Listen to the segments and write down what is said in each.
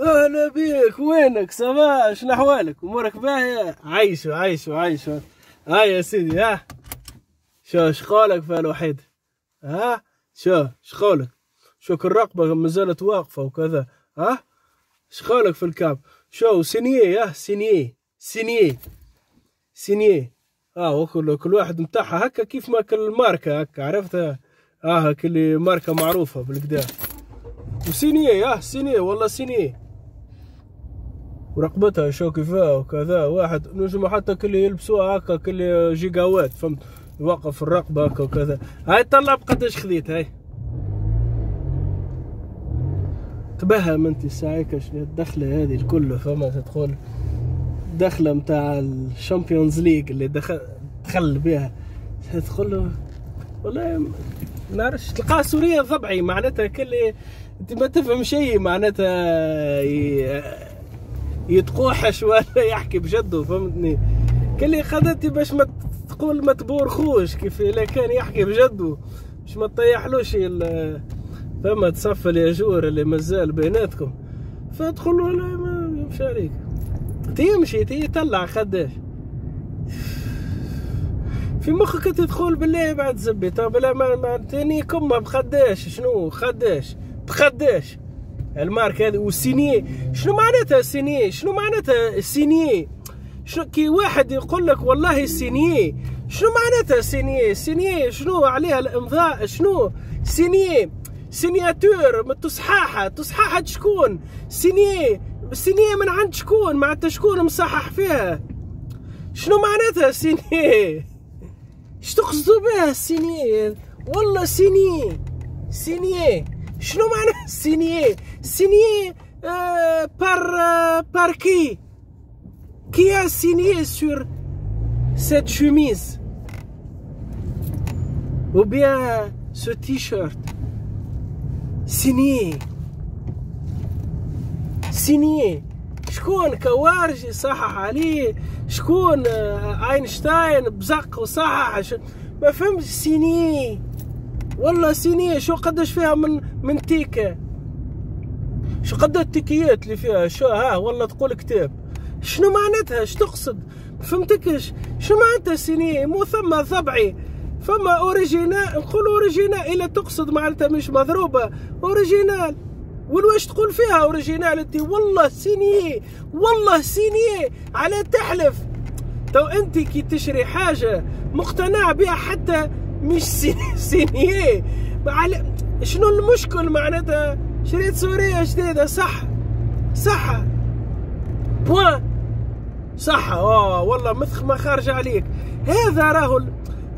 أهلا بيك وينك؟ ça va شنو أحوالك؟ أمورك باهية؟ عيشوا عيشوا عيشوا هاي يا سيدي ها. شو شقولك في الوحيد؟ ها؟ شو شقولك شو الرقبة ما زالت واقفة وكذا ها؟ شقولك في الكاب. شو signé ها signé signé signé. آه وكل كل واحد متاعها هكا كيف ما كل ماركة هكا عرفتها؟ آه كل ماركة معروفة بالكدا و signé آه signé والله signé. ورقبتها شو كيفاه وكذا واحد نجم حتى كل يلبسوها هكا كل جيجاوات فهمت؟ يوقف الرقبة هكا وكذا. هاي طلع بقداش خذيت هاي؟ تبهم انت الساعة شنو الدخلة هذه الكل فما تدخل دخلة متاع ال Champions League اللي دخل دخل بها تدخل والله ما نعرفش تلقاها سورية ضبعي معناتها كل انت ما تفهم شيء معناتها ي... يتقوحش ولا يحكي بجده فهمتني؟ كل خدتي باش ما تقول ما تبورخوش كيف إلا كان يحكي بجده باش ما تطيحلوش فما تصفى الياجور اللي مازال بيناتكم. فادخل ولا ما يمشي عليك. تيمشي تي طلع خداش. في مخك تدخل بالله بعد زبي. طب لا ما, ما تاني كمه بخداش. شنو؟ خداش. بخداش ال marque هذه وال signé شنو معناتها ال signé شنو معناتها ال signé شنو كي واحد يقول لك والله ال signé شنو معناتها ال signé ال signé شنو عليها الإمضاء؟ شنو؟ signé signature تصحاحة تصحاحة شكون؟ signé ال signé من عند شكون؟ معناتها شكون مصحح فيها؟ شنو معناتها سينيه إيش تقصدوا بها السينيه والله سينيه سينيه شنو معنى سينيه سينيه euh, par euh, par qui qui a signé sur cette chemise? Ou bien ce t-shirt? Signé. Signé. شكون كوارجي صحح عليه شكون اينشتاين بزق وصحح ما فهمتش signé والله signé شو قداش فيها من من تيكة شو قد التيكيات اللي فيها؟ شو ها والله تقول كتاب. شنو معناتها؟ إيش تقصد؟ فهمتكش شنو معناتها signé مو ثم ضبعي فما original. نقول original. إلا تقصد معناتها مش مضروبة. original. والواش تقول فيها original انت والله signé والله signé على تحلف. تو أنت كي تشري حاجة مقتنع بها حتى مش signé على شنو المشكل معناتها؟ شريت سورية جديدة؟ صح صح point صح آه والله مثخ ما خارج عليك. هذا راهو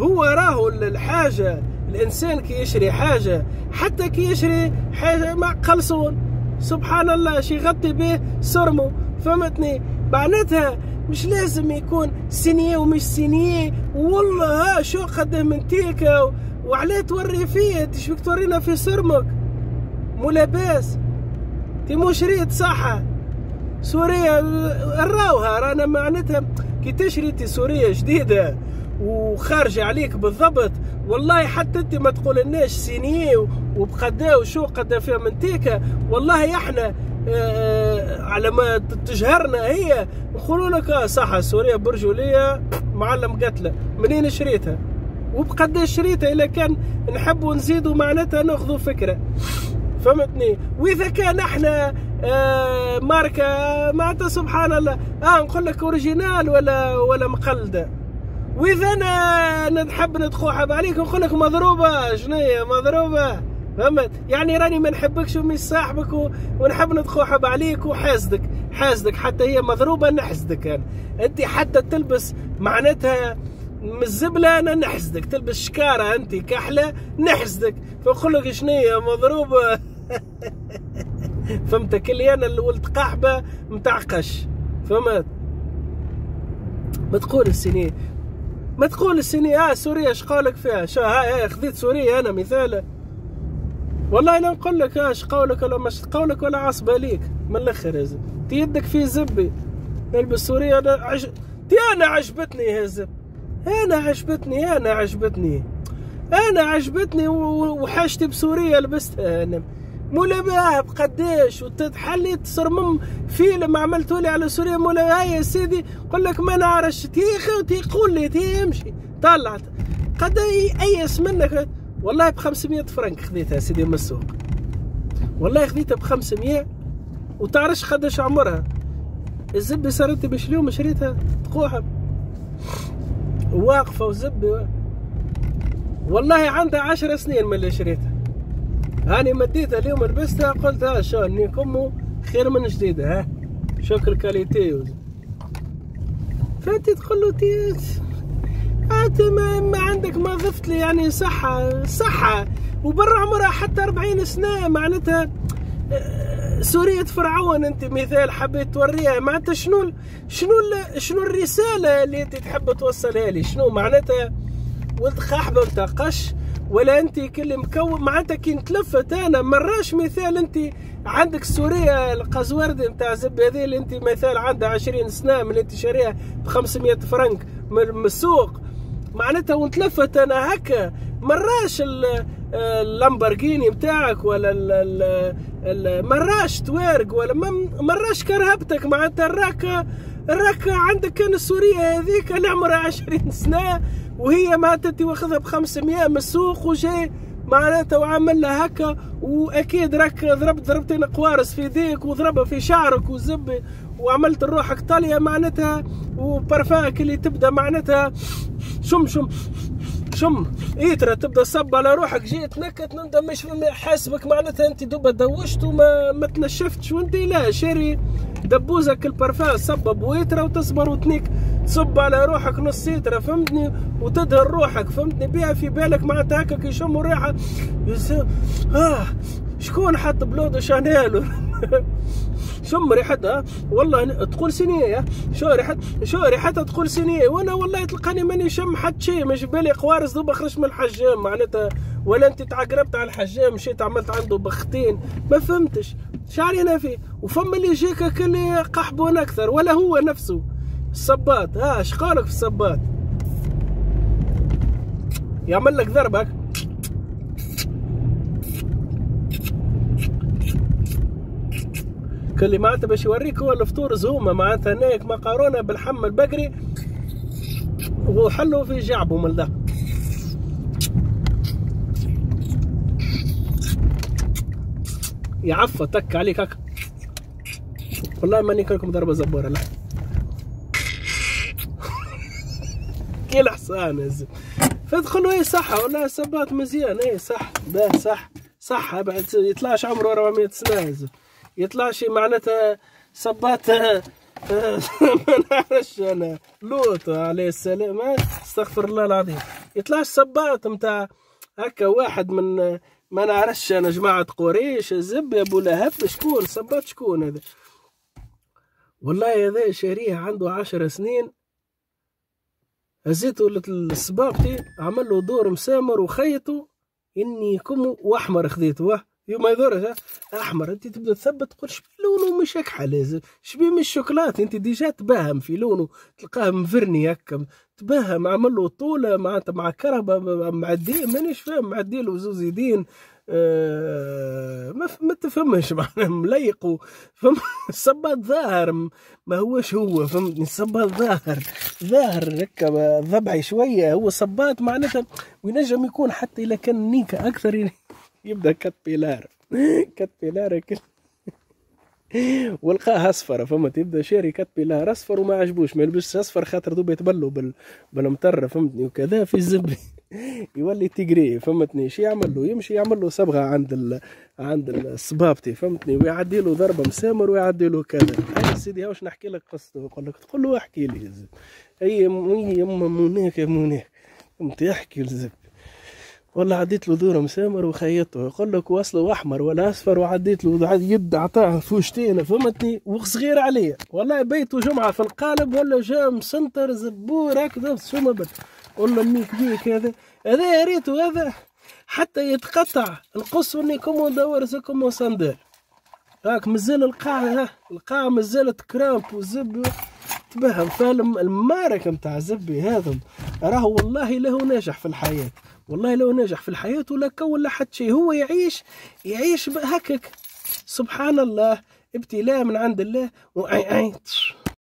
هو راهو الحاجة. الإنسان كي يشري حاجة. حتى كي يشري حاجة مع قلصون. سبحان الله شي يغطي به سرمو. فهمتني؟ معناتها مش لازم يكون سينية ومش سينية. والله ها شو قدم من تيكا وعليه توري فيه انت شبيك تورينا في سرمك؟ مو لاباس تي مو شريت صح سوريا راوها رانا معناتها كي تشري تي سوريا جديدة وخارجة عليك بالضبط. والله حتى انت ما تقول لناش سينيه وبقدا وشو قدا فيها من تيكا والله إحنا آه على ما تجهرنا هي. نقولوا لك آه صح سوريا برجولية معلم قتلة. منين شريتها؟ وبقداش شريتها إلا كان نحبوا نزيدوا معناتها ناخذوا فكرة. فهمتني؟ وإذا كان إحنا آه ماركة معناتها سبحان الله آه نقول لك أوريجينال ولا ولا مقلده وإذا أنا نحب نتخوحب عليك نقول لك مضروبة هي مضروبة؟ فهمت؟ يعني راني ما نحبكش ومش صاحبك. ونحب نتخوحب عليك وحاسدك حاسدك حتى هي مضروبة نحسدك أنا. انت حتى تلبس معناتها من الزبلة أنا نحسدك تلبس شكارة انت كحلة نحسدك. فنقول لك هي مضروبة. فهمتك اللي أنا اللي ولد قحبه متاع قش فهمت؟ ما تقول السنين ما تقول السنين آه سوريا اش قولك فيها؟ شو هاي هاي خذيت سوريا أنا مثال والله أنا نقول لك اش قولك ولا مش قولك ولا عصبه ليك. من الأخر يا زب تي يدك في زبي. نلبس سوريا أنا عج... تي أنا عجبتني يا زب أنا عجبتني أنا عجبتني. أنا عجبتني وحاجتي بسوريا لبستها أنا. مولا باب قداش وتتحلي تصرمم فيلم عملته لي على سوريا مولا هاي يا سيدي قول لك ما نعرفش. تيخي وتقول لي تيمشي طلعت. قد ايس منك؟ والله ب 500 فرنك خذيتها سيدي من السوق. والله خذيتها ب 500 وتعرفش قداش عمرها؟ الزبة صارت باش اليوم شريتها تقوحة واقفة وزبة والله عندها عشر سنين من اللي شريتها. هاني مديتها اليوم لبستها قلت ها شو اني كمو خير من جديدة ها؟ شكر كاليتي. فأنت تقول له تيت أنت ما, ما عندك ما ضفت لي يعني صحة صحة. وبرا عمرها حتى 40 سنة معناتها آه، سورية فرعون أنت مثال حبيت توريها. معناتها شنو شنو شنو الرسالة اللي أنت تحب توصلها لي؟ شنو معناتها؟ ولد خاحبة بتاع قش ولا انت كل مكون معناتها كي نتلفت أنا مراش مثال انت عندك سوريا القزوردي نتاع زب هذه اللي انت مثال عندها 20 سنة من انت شاريها ب 500 فرنك من السوق. معناتها ونتلفت أنا هكا. مراش اللامبرجيني بتاعك ولا ال مراش توارق ولا مراش كرهبتك. معناتها الراك الراك عندك كان السوريه هذيك اللي عمرها 20 سنة. وهي ماتت واخذها ب 500 من السوق وجاي معناتها وعمل لها هكا وأكيد راك ضربت ضربتين قوارص في يديك وضربها في شعرك وزب وعملت روحك طالية معناتها وبرفانك اللي تبدأ معناتها شم شم شم. ايترا تبدأ صب على روحك جيت نكت نندم مش حاسبك معناتها أنت دوبا دوشت وما ما تنشفتش. وانت لا شاري دبوزك البرفان صب بويترا وتصبر وتنيك. تصب على روحك نص لتر فهمتني؟ وتدهن روحك فهمتني؟ بيها في بالك معناتها هكا كي يشموا الريحة. آه شكون حط بلود شانيل؟ شم ريحتها؟ والله تقول سنية شو ريحت شو ريحتها تقول سنية وأنا والله تلقاني ماني شم حد شيء مش بالي قوارص دوب خرج من الحجام. معناتها ولا انت تعقربت على الحجام مشيت عملت عنده بختين. ما فهمتش. شعري فيه وفما اللي يجيك كل قحبون أكثر ولا هو نفسه. الصبات. ها شقالك في الصبات. يعمل لك ضربك كل معناتها باش يوريك هو الفطور زومة معناتها هناك مقارونه بالحم البقري. وحلوا في جعبه من ذا. يعفى تك عليك هكا. والله ماني كلكم ضربة زبورة لا. كل حصان فادخلوا اي صح والله السبات مزيان. اي صح. باه صح. صح. بعد يطلعش عمره 400 سنة يطلع شي معناتها صبات ما نعرفش أنا. لوط عليه السلام. استغفر الله العظيم. يطلعش صبات نتاع هكا واحد من ما نعرفش أنا جماعة قريش. الزب يا أبو لهب شكون؟ صبات شكون هذا؟ والله هذا شاريه عنده عشر سنين. هزيته الصبابتي عمل له دور مسامر وخيطه إني كم وأحمر خذيته ما يضرش أحمر أنت تبدأ تثبت تقول شبي لونه مش اكحل شبي مش شوكولات أنت ديجا تباهم في لونه تلقاه مفرني هكا تباهم عمل له طولة معناتها مع كرهبة معدي مانيش فاهم معدي له زوز يدين. ما ما تفهمش معناها مليق. فم الصباط ظاهر ما هوش هو فهمتني؟ الصباط ظاهر ظاهر هكا ضبعي شوية. هو صباط معناتها وينجم يكون حتى إذا كان نيكا أكثر يبدأ Caterpillar. Caterpillar ولقاها أصفر فهمت يبدا شاري Caterpillar أصفر وما عجبوش ما يلبسش أصفر خاطر دوب يتبلوا بال... بالمطر فهمتني؟ وكذا في الزبي يولي تجري فهمتني؟ شي يعمل له يمشي يعمل له صبغة عند ال... عند الصبابتي فهمتني؟ ويعدي له ضربة مسامر ويعدي له كذا. هاي سيدي واش نحكي لك قصته؟ يقول لك تقول له احكي لي هي يما مونيك يا مونيك انت احكي الزب ولا عديت له دورة مسامر وخيطته. يقول لك وصله أحمر ولا أصفر وعديت له يد عطاه فوشتين فهمتني وصغير عليا. والله بيته جمعة في القالب ولا جا مسنتر زبور هكذا شو ما بد ولا ميك بيك هذا. هذا يا ريته هذا حتى يتقطع. القص إني كومو دور كومو صندال هاك مازال القاع القاع مازالت كرامب وزب. تبهم فالم المارك نتاع زبي هذا. راهو والله له ناجح في الحياة. والله لو نجح في الحياة ولا كون لا حد شيء هو يعيش يعيش هكك سبحان الله ابتلاء من عند الله وعي عي